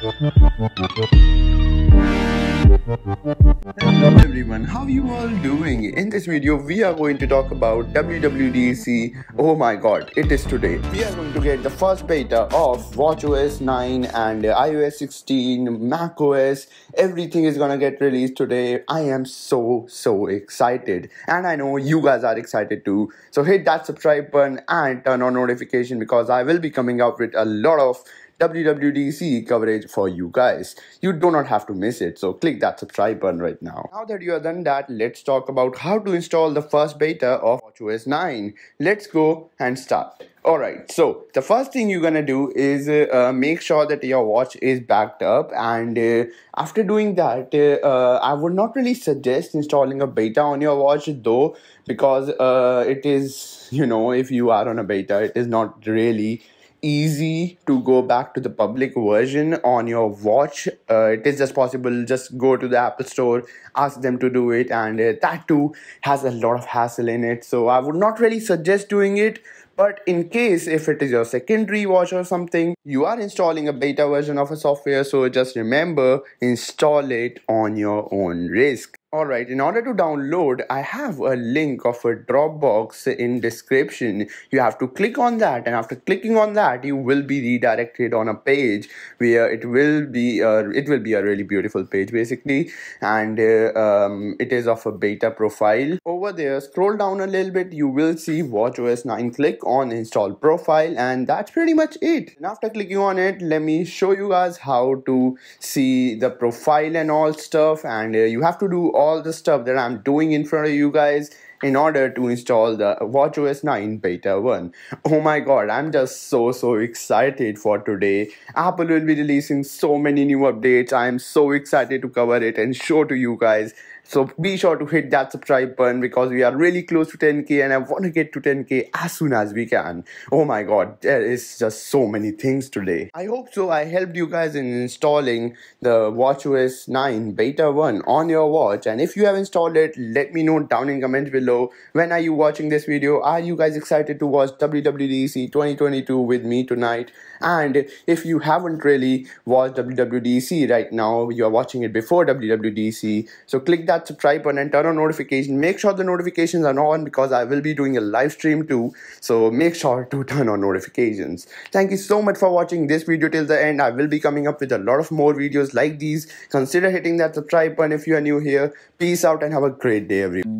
Hello everyone, how are you all doing? In this video, we are going to talk about WWDC. Oh my god, it is today. We are going to get the first beta of WatchOS 9 and iOS 16, macOS. Everything is gonna get released today. I am so, so excited. And I know you guys are excited too. So hit that subscribe button and turn on notification because I will be coming up with a lot of WWDC coverage for you guys. You do not have to miss it, so click that subscribe button right now. Now that you have done that, let's talk about how to install the first beta of WatchOS 9. Let's go and start. Alright, so the first thing you're gonna do is uh, make sure that your watch is backed up and uh, after doing that, uh, I would not really suggest installing a beta on your watch though because uh, it is, you know, if you are on a beta, it is not really easy to go back to the public version on your watch. Uh, it is just possible just go to the apple store ask them to do it and uh, that too has a lot of hassle in it. So i would not really suggest doing it but in case if it is your secondary watch or something you are installing a beta version of a software so just remember install it on your own risk Alright, in order to download, I have a link of a Dropbox in description. You have to click on that and after clicking on that, you will be redirected on a page where it will be a, it will be a really beautiful page basically and uh, um, it is of a beta profile. Over there, scroll down a little bit, you will see WatchOS 9. Click on install profile and that's pretty much it. And after clicking on it, let me show you guys how to see the profile and all stuff and uh, you have to do all the stuff that I'm doing in front of you guys in order to install the watchOS 9 beta 1. Oh my god, I'm just so so excited for today. Apple will be releasing so many new updates. I am so excited to cover it and show to you guys so be sure to hit that subscribe button because we are really close to 10k and I want to get to 10k as soon as we can. Oh my god, there is just so many things today. I hope so I helped you guys in installing the WatchOS 9 beta 1 on your watch and if you have installed it, let me know down in comments below. When are you watching this video? Are you guys excited to watch WWDC 2022 with me tonight? And if you haven't really watched WWDC right now, you are watching it before WWDC, so click that that subscribe button and turn on notification. Make sure the notifications are on because I will be doing a live stream too. So make sure to turn on notifications. Thank you so much for watching this video till the end. I will be coming up with a lot of more videos like these. Consider hitting that subscribe button if you are new here. Peace out and have a great day everyone.